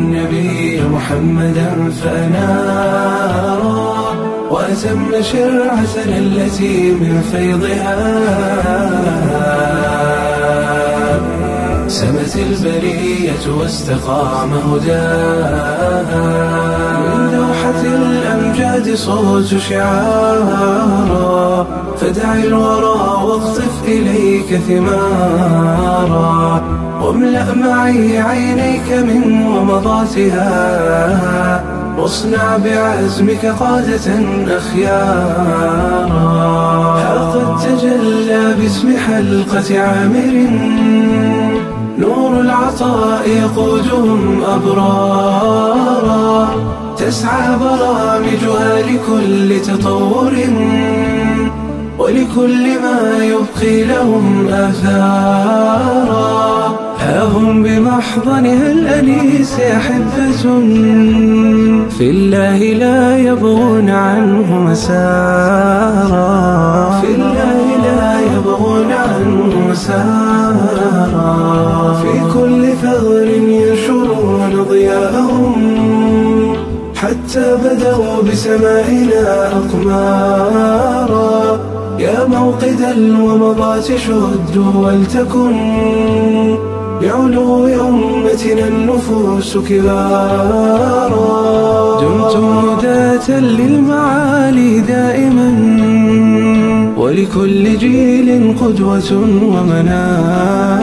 النبي محمدا فأنارا وأتم شرعة التي من فيضها. سمت البرية واستقام هداها. من دوحة الأمجاد صوت شعارا. فدع الورى واخطف إليك ثمارا. واملأ معي عينيك من ومضاتها. واصنع بعزمك قادة أخيارا. ها قد تجلى باسم حلقة عامر. العطاء يقودهم أبرارا تسعى برامجها لكل تطور ولكل ما يبقي لهم آثارا. ها هم بمحضنها الأنيس أحبة في الله لا يبغون عنه مسارا. ضياءهم حتى بدوا بسمائنا أقمارا. يا موقد الومضات شدوا ولتكن بعلو أمتنا النفوس كبارا. دمتم هداة للمعالي دائما ولكل جيل قدوة ومنارا